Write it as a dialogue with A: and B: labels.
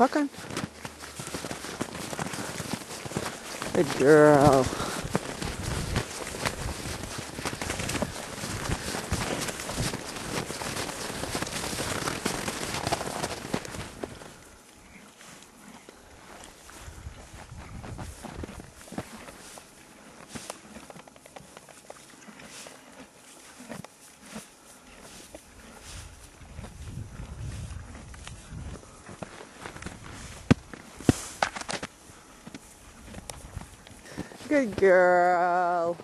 A: On. Good girl. Good girl.